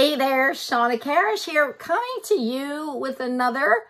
Hey there, Shawna Karrasch here, coming to you with another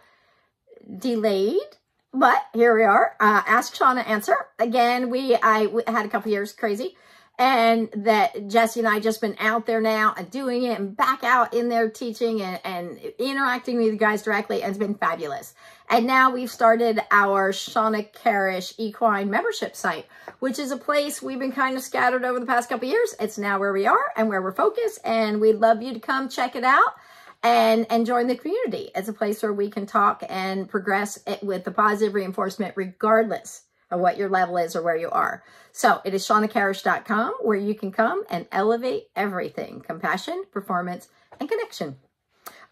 delayed, but here we are. Uh, Ask Shawna Answer. Again, we I we had a couple years crazy and that Jessie and I just been out there now and doing it and back out in there teaching and, and interacting with you guys directly and it's been fabulous. And now we've started our Shawna Karrasch Equine membership site, which is a place we've been kind of scattered over the past couple years. It's now where we are and where we're focused and we'd love you to come check it out and, and join the community. It's a place where we can talk and progress with the positive reinforcement regardless what your level is or where you are. So it is shawnakarrasch.com where you can come and elevate everything, compassion, performance, and connection.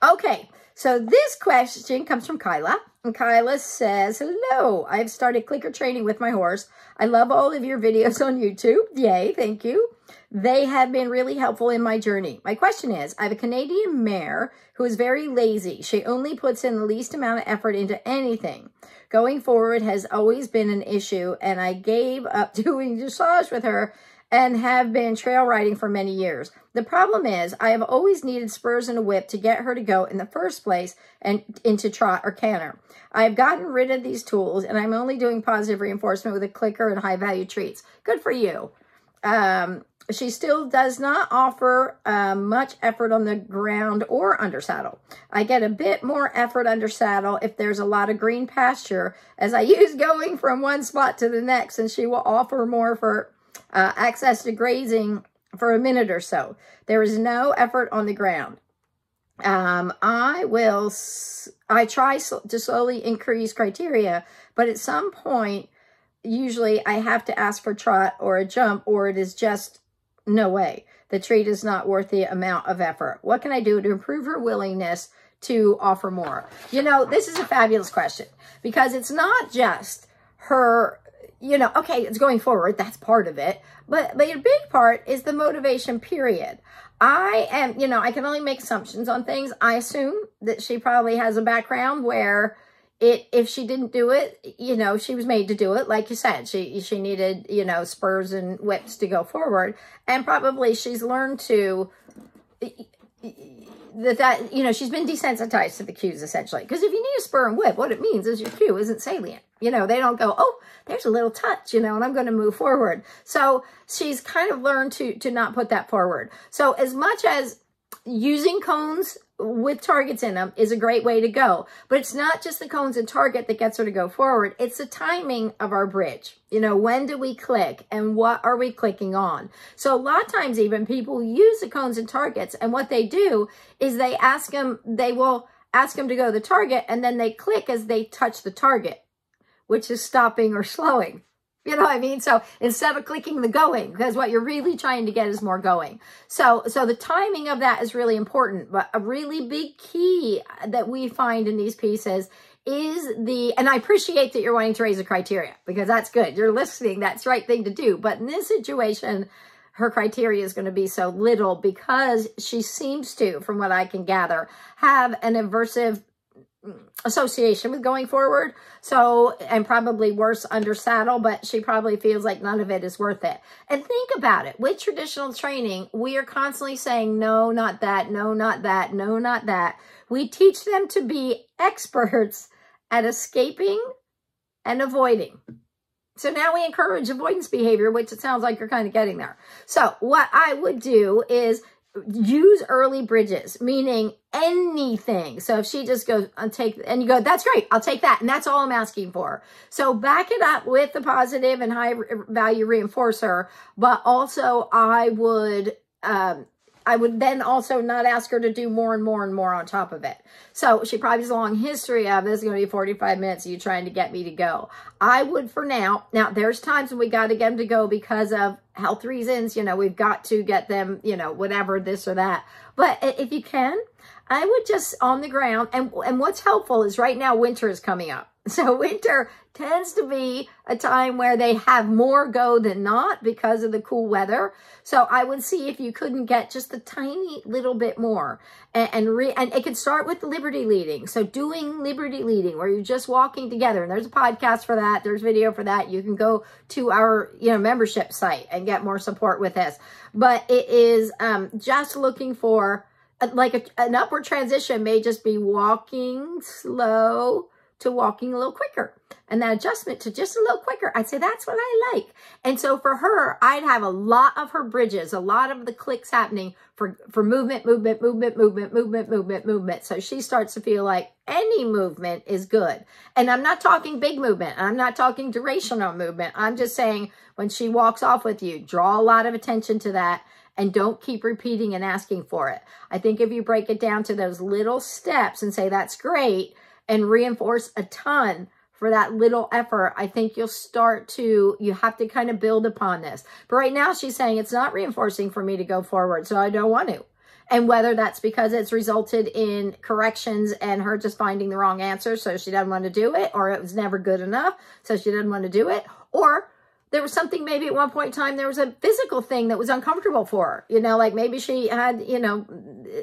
Okay, so this question comes from Kyla. And Kyla says, Hello, I've started clicker training with my horse. I love all of your videos on YouTube. Yay, thank you. They have been really helpful in my journey. My question is, I have a Canadian mare who is very lazy. She only puts in the least amount of effort into anything. Going forward has always been an issue, and I gave up doing dressage with her and have been trail riding for many years. The problem is I have always needed spurs and a whip to get her to go in the first place and into trot or canter. I have gotten rid of these tools and I'm only doing positive reinforcement with a clicker and high value treats. Good for you. Um, she still does not offer uh, much effort on the ground or under saddle. I get a bit more effort under saddle if there's a lot of green pasture as I use going from one spot to the next and she will offer more for uh, access to grazing for a minute or so. There is no effort on the ground. Um, I will, I try to slowly increase criteria, but at some point, usually I have to ask for trot or a jump or it is just no way. The treat is not worth the amount of effort. What can I do to improve her willingness to offer more? You know, this is a fabulous question because it's not just her, you know, okay, it's going forward. That's part of it. But, but a big part is the motivation period. I am, you know, I can only make assumptions on things. I assume that she probably has a background where it if she didn't do it, you know, she was made to do it. Like you said, she she needed, you know, spurs and whips to go forward. And probably she's learned to that that you know she's been desensitized to the cues essentially because if you need a spur and whip what it means is your cue isn't salient you know they don't go oh there's a little touch you know and i'm going to move forward so she's kind of learned to to not put that forward so as much as using cones with targets in them is a great way to go. But it's not just the cones and target that gets her to go forward. It's the timing of our bridge. You know, when do we click and what are we clicking on? So a lot of times even people use the cones and targets and what they do is they ask them, they will ask them to go to the target and then they click as they touch the target, which is stopping or slowing. You know what I mean? So instead of clicking the going, because what you're really trying to get is more going. So, so the timing of that is really important. But a really big key that we find in these pieces is the, and I appreciate that you're wanting to raise the criteria because that's good. You're listening. That's the right thing to do. But in this situation, her criteria is going to be so little because she seems to, from what I can gather, have an aversive association with going forward. So, and probably worse under saddle, but she probably feels like none of it is worth it. And think about it. With traditional training, we are constantly saying, no, not that, no, not that, no, not that. We teach them to be experts at escaping and avoiding. So now we encourage avoidance behavior, which it sounds like you're kind of getting there. So what I would do is use early bridges, meaning anything. So if she just goes and take, and you go, that's great, I'll take that. And that's all I'm asking for. So back it up with the positive and high value reinforcer, but also I would, um, I would then also not ask her to do more and more and more on top of it. So she probably has a long history of this is going to be 45 minutes of you trying to get me to go. I would for now. Now, there's times when we got to get them to go because of health reasons. You know, we've got to get them, you know, whatever, this or that. But if you can, I would just on the ground. And, and what's helpful is right now winter is coming up. So winter tends to be a time where they have more go than not because of the cool weather. So I would see if you couldn't get just a tiny little bit more. And, and, re, and it could start with liberty leading. So doing liberty leading where you're just walking together. And there's a podcast for that. There's video for that. You can go to our you know membership site and get more support with this. But it is um, just looking for uh, like a, an upward transition may just be walking slow to walking a little quicker. And that adjustment to just a little quicker, I'd say that's what I like. And so for her, I'd have a lot of her bridges, a lot of the clicks happening for, for movement, movement, movement, movement, movement, movement, movement. So she starts to feel like any movement is good. And I'm not talking big movement. I'm not talking durational movement. I'm just saying when she walks off with you, draw a lot of attention to that and don't keep repeating and asking for it. I think if you break it down to those little steps and say, that's great, and reinforce a ton for that little effort, I think you'll start to, you have to kind of build upon this. But right now she's saying it's not reinforcing for me to go forward, so I don't want to. And whether that's because it's resulted in corrections and her just finding the wrong answer, so she doesn't want to do it, or it was never good enough, so she didn't want to do it, or there was something maybe at one point in time, there was a physical thing that was uncomfortable for her. You know, like maybe she had, you know,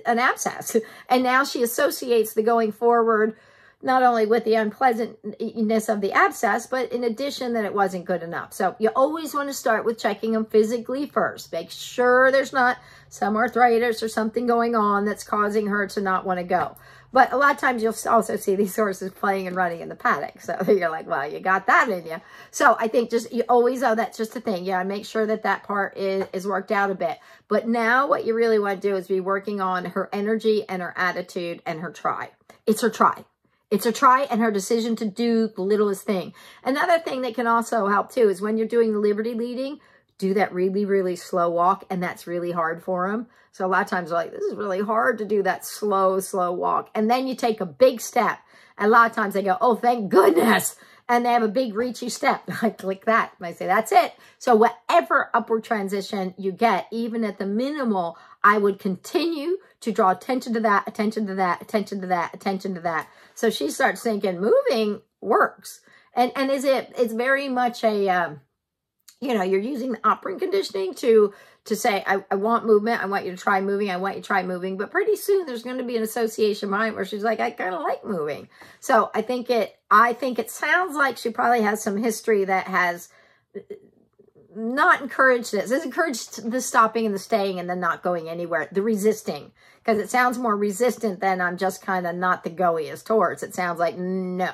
an abscess, and now she associates the going forward not only with the unpleasantness of the abscess, but in addition that it wasn't good enough. So you always want to start with checking them physically first. Make sure there's not some arthritis or something going on that's causing her to not want to go. But a lot of times you'll also see these horses playing and running in the paddock. So you're like, well, you got that in you. So I think just, you always, oh, that's just a thing. Yeah, make sure that that part is, is worked out a bit. But now what you really want to do is be working on her energy and her attitude and her try. It's her try. It's a try and her decision to do the littlest thing. Another thing that can also help too is when you're doing the Liberty leading, do that really, really slow walk. And that's really hard for them. So a lot of times like, this is really hard to do that slow, slow walk. And then you take a big step. And a lot of times they go, oh, thank goodness. And they have a big reachy step. I click that. And I say, that's it. So whatever upward transition you get, even at the minimal, I would continue to draw attention to that, attention to that, attention to that, attention to that. So she starts thinking moving works. And, and is it, it's very much a, um, you know, you're using the operant conditioning to, to say, I, I want movement. I want you to try moving. I want you to try moving. But pretty soon there's going to be an association mind where she's like, I kind of like moving. So I think it, I think it sounds like she probably has some history that has not encourage this. It's encouraged the stopping and the staying and the not going anywhere, the resisting because it sounds more resistant than I'm just kind of not the goiest horse. It sounds like, no,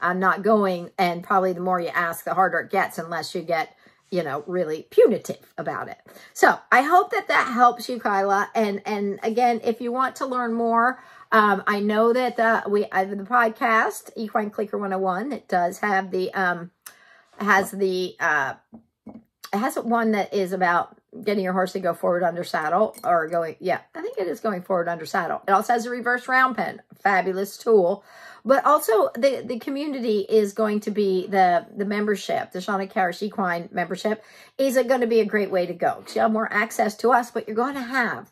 I'm not going. And probably the more you ask, the harder it gets unless you get, you know, really punitive about it. So I hope that that helps you, Kyla. And, and again, if you want to learn more, um, I know that the, we, I have the podcast, Equine Clicker 101, it does have the, um, has the, uh, it has one that is about getting your horse to go forward under saddle or going, yeah, I think it is going forward under saddle. It also has a reverse round pen, fabulous tool. But also the, the community is going to be the, the membership, the Shawna Karrasch Equine membership is it going to be a great way to go. You have more access to us, but you're going to have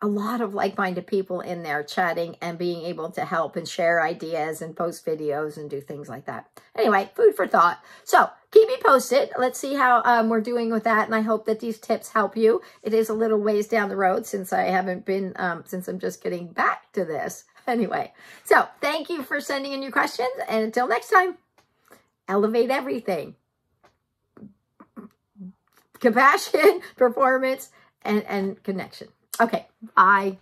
a lot of like-minded people in there chatting and being able to help and share ideas and post videos and do things like that. Anyway, food for thought. So keep me posted. Let's see how um, we're doing with that. And I hope that these tips help you. It is a little ways down the road since I haven't been, um, since I'm just getting back to this. Anyway, so thank you for sending in your questions. And until next time, elevate everything. Compassion, performance, and, and connection. Okay, bye.